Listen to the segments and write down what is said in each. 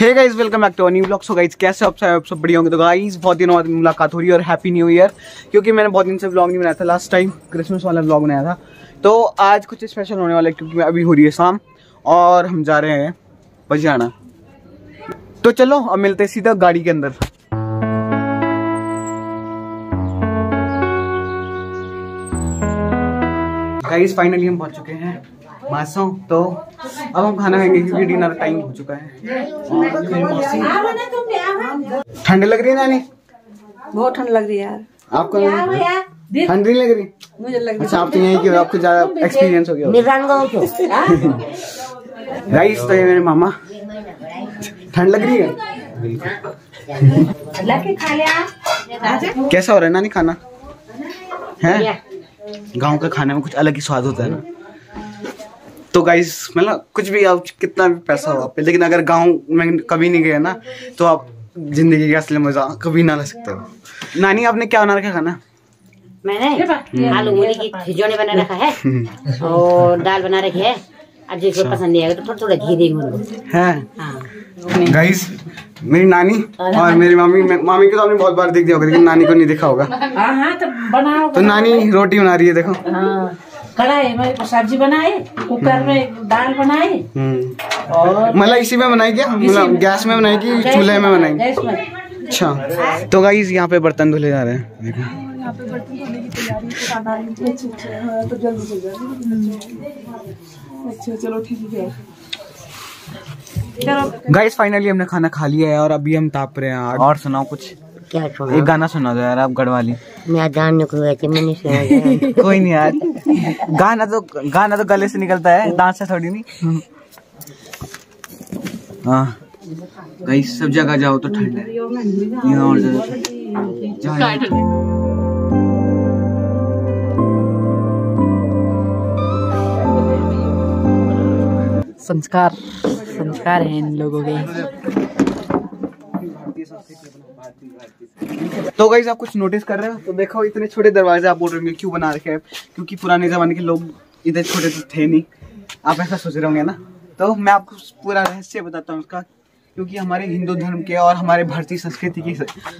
Hey guys welcome back to new blog so guys कैसे आप सब? बढ़िया होंगे? तो गाइस बहुत दिनों बाद मुलाकात हो रही है और हैप्पी न्यू ईयर क्योंकि मैंने बहुत दिन से व्लॉग नहीं बनाया था लास्ट टाइम क्रिसमस वाला व्लॉग बनाया था। तो आज कुछ स्पेशल होने वाला है, क्योंकि अभी हो रही है शाम, और हम जा रहे हैं बजाना। तो चलो, अब मिलते हैं सीधा गाड़ी के अंदर। गाइस फाइनली हम पहुँच चुके हैं। मासों तो अब हम खाना खाएँगे क्योंकि डिनर टाइम हो चुका है। ठंड लग रही है नानी? बहुत ठंड लग रही है यार। आपको ठंड नहीं लग रही? मुझे लग अच्छा आप तो यहीं के आपको ज़्यादा एक्सपीरियंस हो गया होगा। गाइस तो ये मेरे मामा। ठंड लग रही है? कैसा हो रहा है नानी खाना? है? गाँव के खाने में कुछ अलग ही स्वाद होता है ना। तो गाइस मतलब कुछ भी आप कितना भी पैसा हो आप पे लेकिन अगर गाँव में कभी नहीं गए ना तो आप ज़िंदगी का असली मज़ा कभी ना ले सकते हो। नानी आपने क्या बना रखा खाना? मैंने आलू मूली की खिजौने बना रखा है और दाल बना रखी है। अब जिसको पसंद नहीं आएगा तो थोड़ा थोड़ा घी देंगे। है? हाँ। गाइस मेरी नानी और मेरी मामी मामी को तो आपने बहुत बार देख दिया होगा लेकिन नानी को नहीं देखा होगा। हाँ हाँ तो बनाओ तो नानी रोटी बना रही है देखो। हाँ। कढ़ाई में सब्ज़ी बनाए कुकर में दाल बनाए। हम्म। और मतलब इसी में बनाई क्या? मतलब गैस में बनाई कि चूल्हे में बनाई? गैस में। अच्छा। तो गाइस यहाँ पे बर्तन धुले जा रहे हैं। देखो। गाइस फाइनली हमने खाना खा लिया है और अभी हम ताप रहे हैं और सुनाओ कुछ। क्या एक गाना सुना दो यार आप गढ़वाली। मैं जानने गया मैंने सुना कोई नहीं यार। गाना तो गाना तो गले से निकलता है दांत से थोड़ी नहीं। हाँ गाइस सब जगह जाओ तो ठंड है। यहाँ और ज़्यादा संस्कार संस्कार है इन लोगों के। तो गाइस आप कुछ नोटिस कर रहे हो? तो देखो, इतने छोटे दरवाजे आप बोल रहे होंगे, क्यों बना रखे हैं? क्योंकि पुराने जमाने के लोग इतने छोटे तो थे नहीं। आप ऐसा सोच रहे होंगे ना? तो मैं आपको पूरा रहस्य बताता हूँ उसका क्योंकि हमारे हिंदू धर्म के और हमारे भारतीय संस्कृति के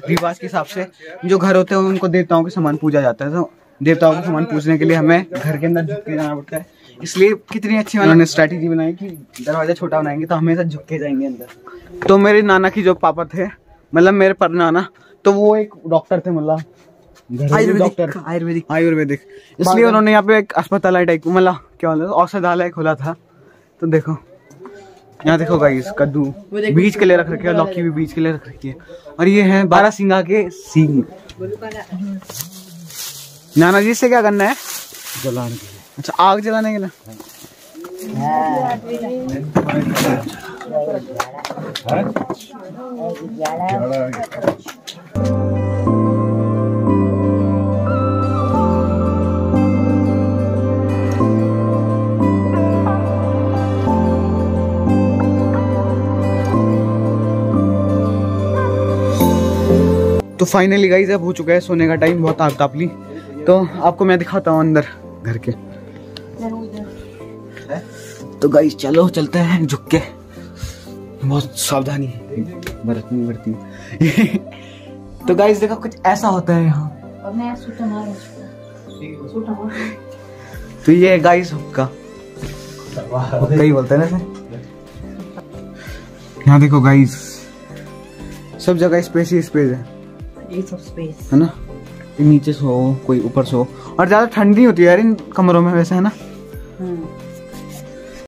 रिवाज के हिसाब से जो घर होते हैं, उनको देवताओं के समान पूजा जाता है। तो देवताओं के समान पूजने के लिए हमें घर के अंदर झुक के जाना पड़ता है। इसलिए कितनी अच्छी उन्होंने स्ट्रैटेजी बनाई कि दरवाज़ा छोटा बनाएँगे तो हमेशा झुक के जाएँगे अंदर। तो मेरे नाना की जो पापा थे मतलब मेरे पर नाना तो वो एक डॉक्टर थे मतलब। घरेलू आयुर्वेदिक। आयुर्वेदिक। इसलिए उन्होंने यहाँ पे एक अस्पताल टाइप मतलब क्या बोलते औषधालय खोला था। तो देखो यहाँ देखो गाइस कद्दू। बीज के लिए रख रखे हैं लौकी भी बीज के लिए रख रखी है। और ये है बारह सिंगा के सींग। नाना जी से क्या करना है? जलाने के लिए। अच्छा आग जलाने के लिए। तो फाइनली गाइस अब हो चुका है सोने का टाइम बहुत आग ताप ली। तो आपको मैं दिखाता हूँ अंदर घर के। तो गाइस चलो चलते हैं झुक के। बहुत सावधानी बरतनी है तो गाइस देखो कुछ ऐसा होता है यहाँ। तो ये गाइस हुक्का हुक्का ही बोलते हैं ना यहाँ देखो गाइस सब जगह स्पेस ही स्पेस है। ये सब स्पेस है ना? नीचे सो कोई ऊपर सो और ज़्यादा ठंडी होती है यार इन कमरों में वैसे है ना?